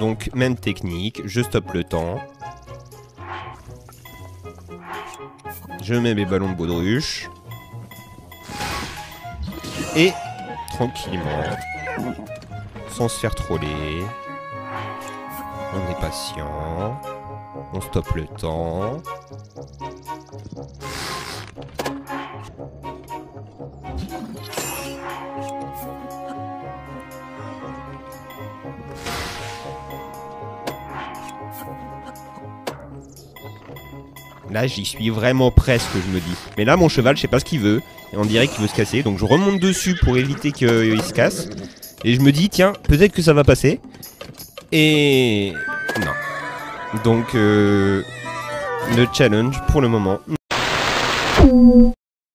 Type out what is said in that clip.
Donc, même technique, je stoppe le temps. Je mets mes ballons de baudruche. Et, tranquillement, sans se faire troller, on est patient, on stoppe le temps. Là, j'y suis vraiment presque, je me dis. Mais là, mon cheval, je sais pas ce qu'il veut. Et on dirait qu'il veut se casser. Donc, je remonte dessus pour éviter qu'il se casse. Et je me dis, tiens, peut-être que ça va passer. Et... Non. Donc, euh, le challenge, pour le moment,